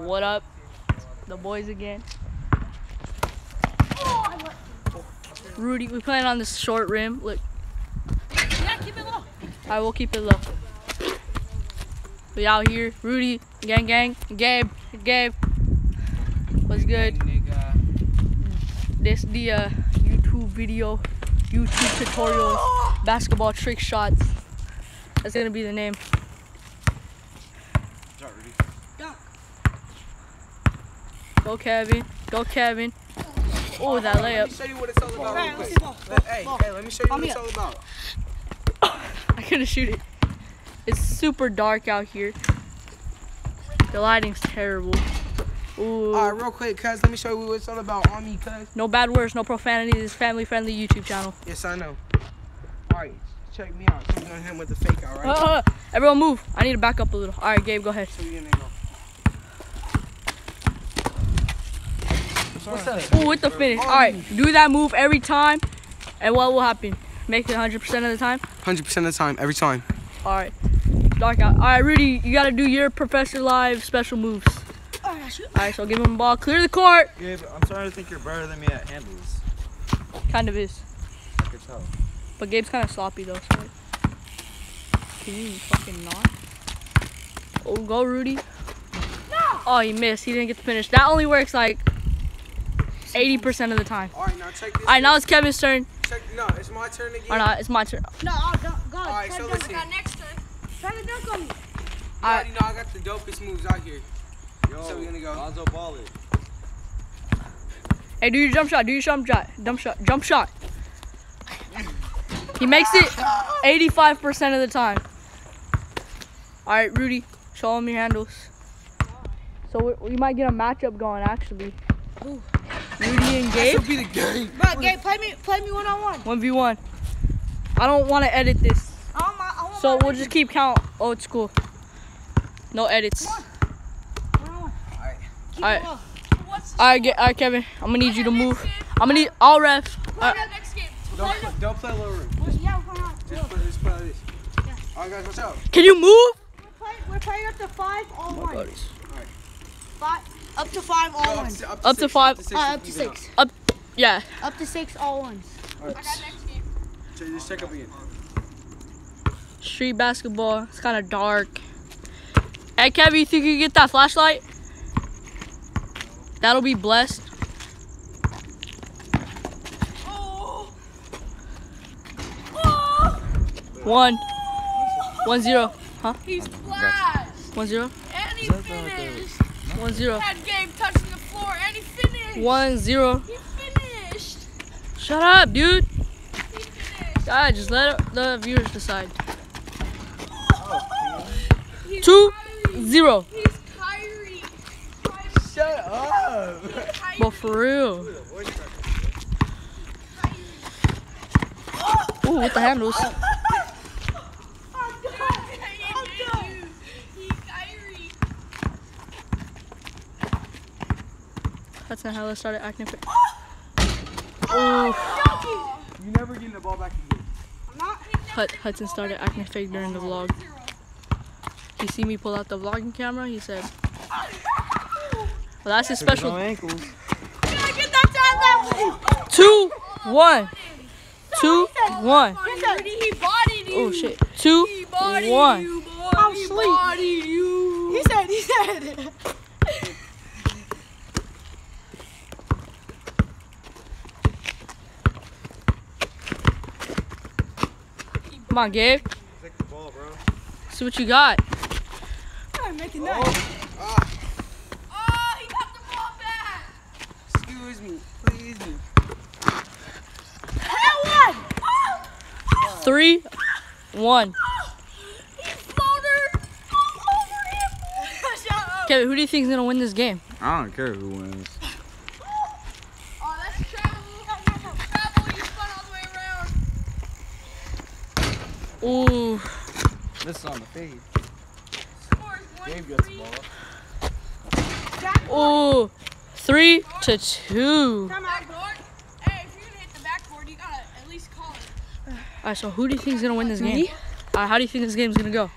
What up? The boys again. Rudy, we playing on this short rim. Look. Yeah, keep it low. I will keep it low. We out here. Rudy, gang, gang, Gabe, Gabe. What's good? This the uh, YouTube video, YouTube tutorials, basketball trick shots. That's gonna be the name. Go Kevin. Go Kevin. Oh, that Let me layup. show you what it's all about. Hey, let's quick. see Hey, hey, let me show you what it's all about. I couldn't shoot it. It's super dark out here. The lighting's terrible. Ooh. All right, real quick, cuz, let me show you what it's all about on me, cuz. No bad words, no profanity. This family friendly YouTube channel. Yes, I know. All right, check me out. So we're gonna hit him with the fake out, right? Uh, uh, everyone move. I need to back up a little. All right, Gabe, go ahead. So we're gonna go. What's up? Ooh, with the finish. All right, do that move every time. And what will happen? Make it 100% of the time? 100% of the time, every time. All right. Dark out. All right, Rudy, you got to do your Professor Live special moves. All right, shoot. All right, so give him the ball. Clear the court. Gabe, I'm starting to think you're better than me at handles. Kind of is. I could tell. But Gabe's kind of sloppy, though. So. Can you fucking not? Oh, go, Rudy. No! Oh, he missed. He didn't get to finish. That only works like 80% of the time. All right, now check this. All right, now it's Kevin's turn. Check, no, it's my turn again. Or not, it's my turn. No, oh, don't, go. All right, Try so to dunk. listen. I got next turn. Try to dunk on me. You already know I got the dopest moves out here. Yo, So we gonna go. Lonzo Ball it. Hey, do your jump shot. Do your jump shot. Jump shot. Jump shot. He makes it 85% of the time. All right, Rudy, show him your handles. So we, we might get a matchup going, actually. Who? Rudy and Gabe, This will be the game. Bro, Gabe, play me, play me one on one. 1v1. I don't want to edit this, I want my, I want so my we'll just keep count. Oh, it's cool. No edits. All one on one. Keep Alright. it low. right, Ga- all right, Kevin. I'm gonna need you to move. I'm gonna need. I'll ref. Uh, next game. Don't, play- don't play low room. Yeah, we're going on. Just play, just play like this. All right, guys, watch out. can you move? We're playing, we're playing up to five all ones. Five, up to five all Go up ones. to, Up to six, five. six, Uh, up to even out. six. Yeah. Up to six all ones. Check- Just check up again. Street basketball. It's kind of dark. Hey, Kevin, you think you can get that flashlight? That'll be blessed. One. One zero. Huh? He's flashed One zero. and he Is that the- the- finished. One zero. Had Gabe touching the floor and he finished. One zero. He finished. Shut up, dude. He finished. Ah, God, just let the viewers decide. He's Two Kyrie. zero. He's Kyrie. Shut up. But for real. Ooh, with the handles. I'm done. I'm done. He's Kyrie. That's not how I started acting. Fa- Ooh. You never getting the ball back again. Hut- Hudson started acting fake during the vlog. He see me pull out the vlogging camera. He said, "Well, that's his No special." ankles. Can I get that time level? Two, one, two, one. Rudy, he bodied you. Oh shit. Two, one. I'm he asleep. He said, he said. Come on, Gabe. Take the ball, bro. See what you got. I'm making that. Oh, he got the ball back. Excuse me, please me. Hell one. Three, one. He floater all over him. Shut up. Kevin, who do you think is gonna win this game? I don't care who wins. Oh, that's travel. Travel, you spun all the way around. Ooh. This is on the fade. Scores one Gabe gets the ball. Ooh. Three to two. Backboard. Hey, if you're gonna hit the backboard, you gotta at least call it. Alright, so who do you think is gonna win this game? Uh, how do you think this game's gonna go?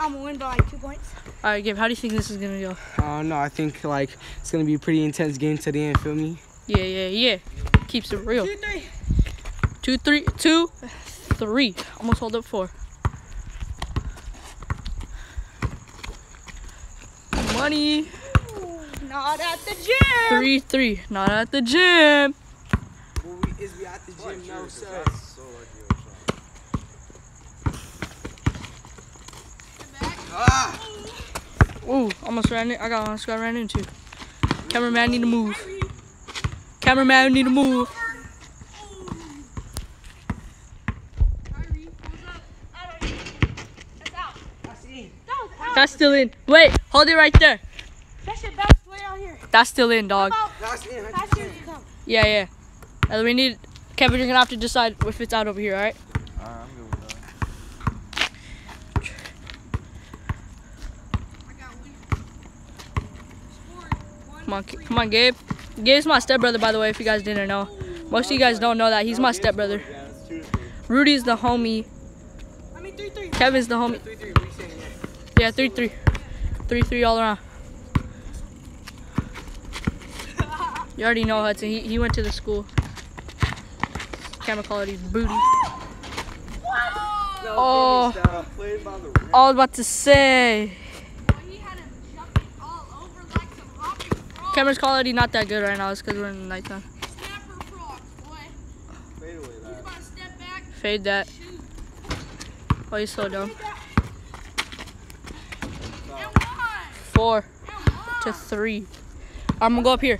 I'm gonna win by like two points. All right, Gabe. How do you think this is gonna go? Uh, no, I think like it's gonna be a pretty intense game to the end. Feel me? Yeah, yeah, yeah. Keeps it real. Two, three. Two, three, two, three. Almost hold up four. Money. Not at the gym. Three, three. Not at the gym. Well, we, is we at the gym? No, sir. So lucky. Ah! Ooh, almost ran in. I got almost got ran into. Cameraman need to move. Cameraman need to move. Kyrie, what's up? I don't know. That's out. That's in. That was out. That's still in. Wait, hold it right there. That shit bounced way out here. That's still in, dog. That's in. about pass it to come? Yeah, yeah. And we need Kevin. You're gonna have to decide if it's out over here. All right. Alright, I'm good with that. I got winner. Scored one. Come on, come on, Gabe. Gabe's my stepbrother, by the way. If you guys didn't know, most of you guys don't know that he's my stepbrother. Yeah, it's two to three. Rudy's the homie. I mean, three, three. Kevin's the homie. Three, three. We saying yeah. Yeah, three, three, three, three all around. You already know Hudson. He he went to the school. Camera quality's booty. Oh. Played by. I was about to say. Boy, he had him jumping all over like some hopping frog. Camera's quality not that good right now. It's because we're in the nighttime. Snapper frogs, boy. Fade away He's that. about to step back. Fade that. Shoot. Oh, he's so dumb. And one. Four to three. I'm gonna go up here.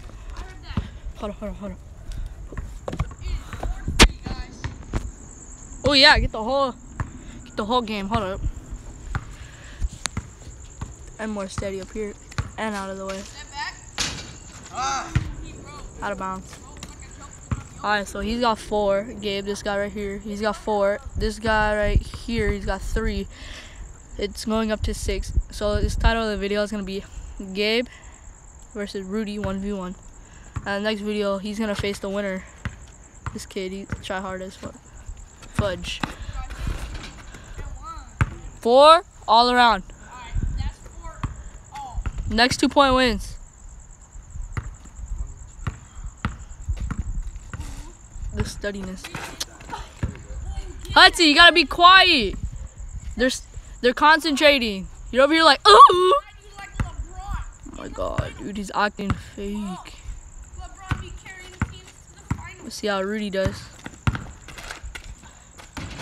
Hold on, hold on, hold on. Oh yeah, get the whole, get the whole game. Hold up. And more steady up here, and out of the way, out of bounds. Broke like a jump. All right, so he's got four. Gabe, this guy right here, he's got four. This guy right here, he's got three. It's going up to six. So this title of the video is gonna be Gabe versus Rudy one v one. And the next video, he's gonna face the winner. This kid, he try hard as. Fudge. Four all around. Next two point wins. The steadiness. Hudson, you gotta be quiet. They're s- they're concentrating. You're over here like, ooh. Oh Why do you like LeBron? Oh my god, dude, he's acting fake. LeBron be carrying teams to the finals. Let's see how Rudy does.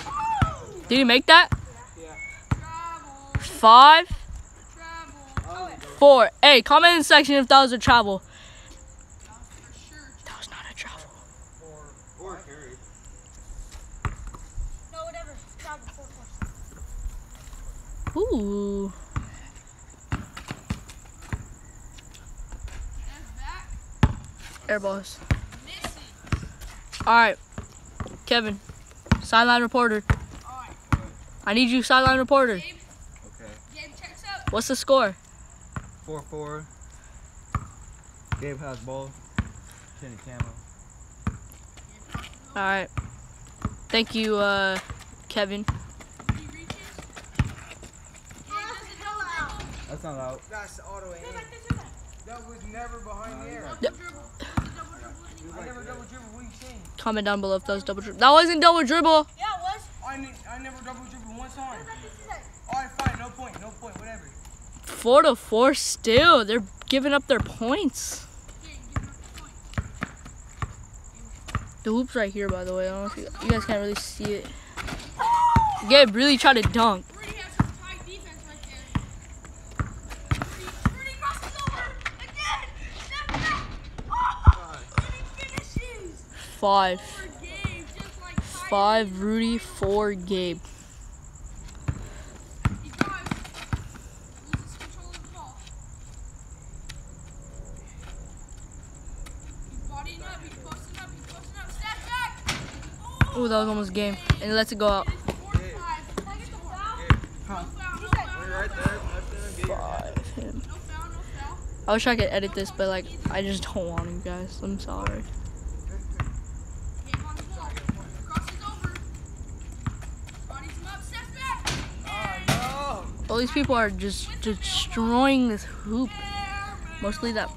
Oh! Did he make that? Travel. Five, oh, four. Hey, comment in the section if that was a travel. That was for sure. That was not a travel. Or carry. No, whatever. Travel four, four. Ooh. Air balls. All right, Kevin, sideline reporter. I need you, sideline reporter. Gabe. Okay. Gabe. What's the score? 4 4. Gabe has ball. Kenny Camo. All right. Thank you, uh, Kevin. He reaches. Gabe doesn't double dribble. That's not out. That's auto aim. That was never behind there. Double dribble. Double dribble. I never double dribble. What are you saying? Comment down below if that was double dribble. That wasn't double dribble. Yeah, it was. I, ne- I never double dribble one time. Alright, fine. No point. No point. Whatever. Four to four still. They're giving up their points. Gabe, give him a point. The hoop's right here, by the way. I don't know if you, you guys can't really see it. Gabe really tried to dunk. Rudy has some tight defense right there. Rudy, Rudy crosses over. Again. Step back. Oh! And he finishes. Five. For Gabe, just like Kyrie. Five Rudy, four Gabe. He drives. Loses control of the ball. He's bodying up. He's posting up. He's Five Rudy, four back. Oh, that was almost game. And he lets it go out. Five. Gabe. Five. I wish I could edit this, but like, I just don't want to, guys. I'm sorry. Game on the ball. Crosses over. Bodies him up. Steps back. Oh, All these people are just destroying this hoop. Mostly that.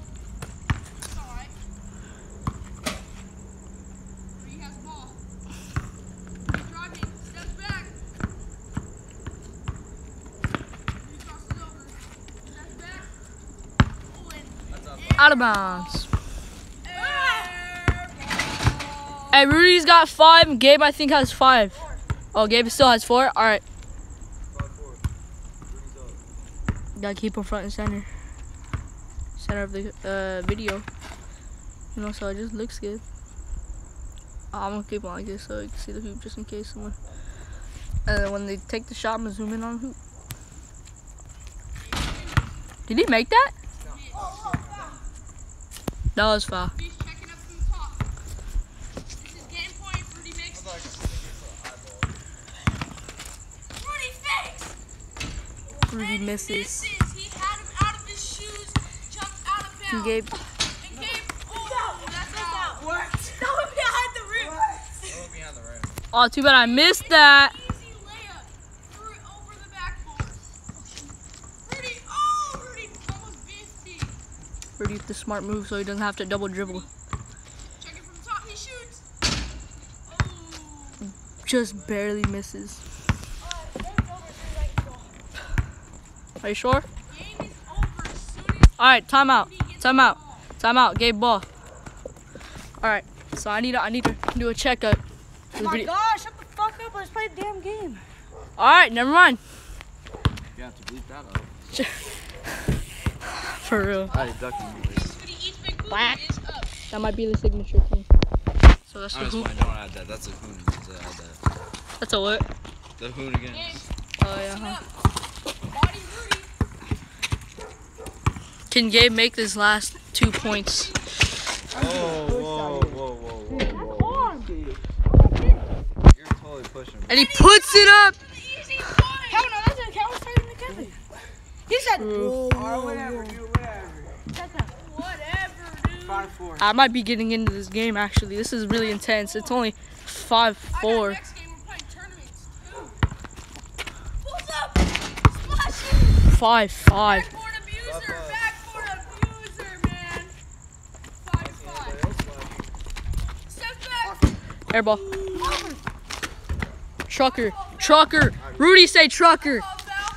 Out of bounds. Hey, Rudy's got five. Gabe, I think, has five. Oh, Gabe still has four. All right. Five, four. Rudy's up. Gotta keep him front and center. Center of the uh, video. You know, so it just looks good. I'm gonna keep it like this so you can see the hoop just in case someone. And then when they take the shot, I'm gonna zoom in on the hoop. Did he make that? That was foul. Rudy's checking up from the top. This is game point. Rudy makes Rudy fakes. Rudy And misses. misses. He had him out of his shoes. Jumped out of And bounds. Gabe, And Gabe, oh, that's out. What? That was behind the rim. Go behind the rim. oh, too bad I missed that. Easy layup. Threw it over the. Rudy, oh, Rudy almost missed it. Rudy with the smart move so he doesn't have to double dribble. Check it from the top. He shoots. Oh. Just barely misses. Are you sure? Game is over as soon as All right, timeout. Rudy gets Time the out. Time out. Gabe ball. All right. So I need to, I need to do a checkup. Oh my gosh, shut the fuck up. Let's play the damn game. All right, never mind. You have to bleep that out. For real. I ducking you. Rudy eats big booty Black. That might be the signature thing. So that's the Honest, hoop. Don't add that. That's a hoonigan. So add that. That's a what? The hoonigans. Game. Oh yeah. Huh. up. Body Rudy. Can Gabe make this last two points? Pushing. And he puts it up. Hell no. He said, whatever, dude, whatever. Whatever, dude. Five, four. I might be getting into this game actually. This is really intense. It's only five I got four. next game. We're playing tournaments too. Pulls up. Splashes. Five five. Airball. Trucker. Trucker. Rudy say trucker. Ball foul.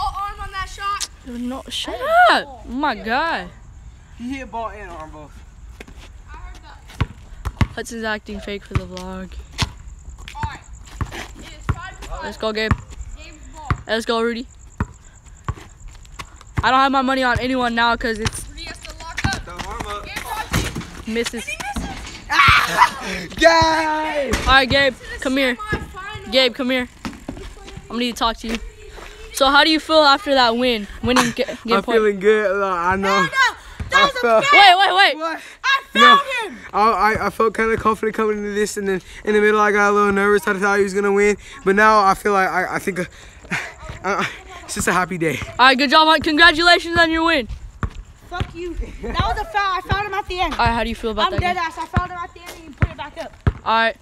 All arm on that shot. No, shut up. Oh my god. He hit ball and arm both. I heard. Hudson's acting fake for the vlog. Alright. It is five. Let's go, Gabe. Game's ball. Let's go, Rudy. I don't have my money on anyone now because it's Rudy has to lock up. The arm up. Game drives. misses. He misses. Guys! All right, Gabe, come here. Gabe, come here. I'm gonna need to talk to you. So, how do you feel after that win? Winning ga- game I'm point. feeling good. Look, I know. no, that was felt- fake. Wait, wait, wait. What? I No, him. I, I, I felt kind of confident coming into this, and then in the middle I got a little nervous. I thought he was gonna win, but now I feel like I, I think uh, uh, it's just a happy day. All right, good job. Mike. Congratulations on your win. Fuck you. That was a foul. I found him at the end. All right, how do you feel about I'm that? dead Game? ass. I found him at the end and he put it back up. All right.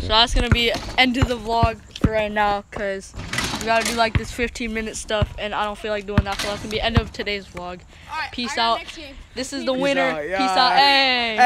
So that's gonna be end of the vlog for right now, cause we gotta do like this 15 minute stuff, and I don't feel like doing that. So that's gonna be end of today's vlog. Alright, Peace out. This is the winner. out, Peace out. Hey. Hey.